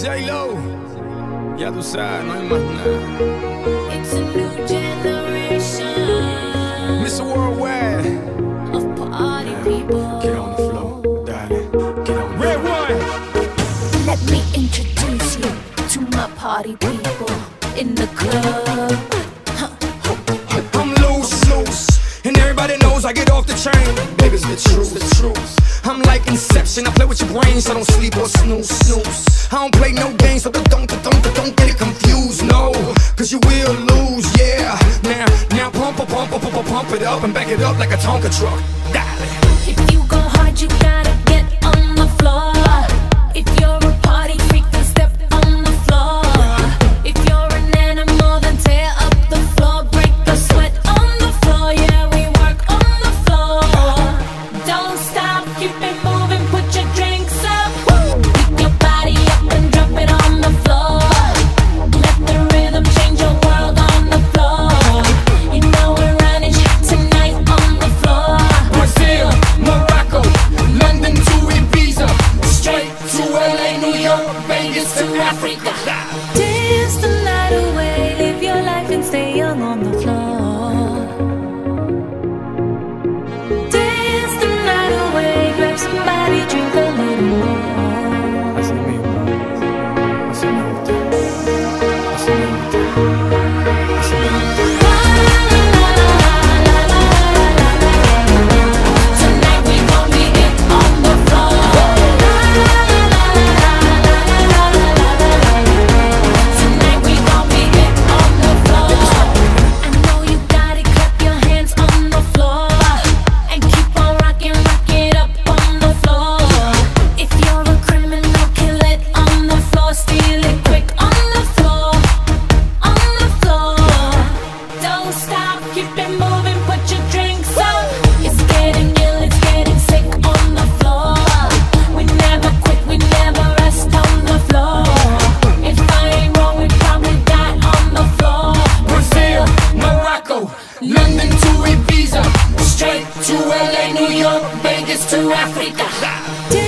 J-Lo, ya tú sabes, no hay más nada. It's a new generation Mr. Worldwide, of party people. get on the floor, darling. Get on the RedOne. Let me introduce you to my party people in the club. I'm loose, loose, and everybody knows I get off the train. Baby's the truth, the truth. I'm like Inception, I play with your brains, so don't sleep or snooze, snooze. I don't play no games, so don't, don't, don't, don't get it confused, no. Cause you will lose, yeah. Now, now pump, pump, pump, pump, pump, pump it up and back it up like a Tonka truck. Darling. If you go hard, you gotta get on the floor. If you're a party LA, New York, Vegas to Africa. Dance to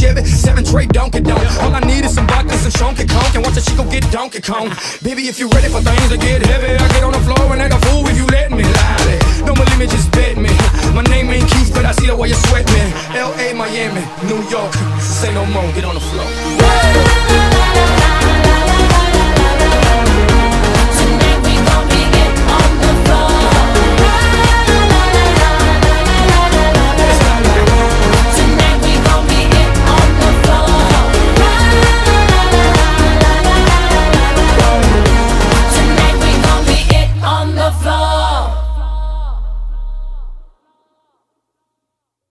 Chevy. Seven tray Donkey Donk. All I need is some vodka, some Shonky Conk, and watch a chico get Donkey Kong. Baby, if you ready for things to get heavy, I get on the floor and act a fool if you let me. Lie. No more limit, just bet me. My name ain't Keith, but I see the way you sweat me. L.A., Miami, New York, say no more, get on the floor.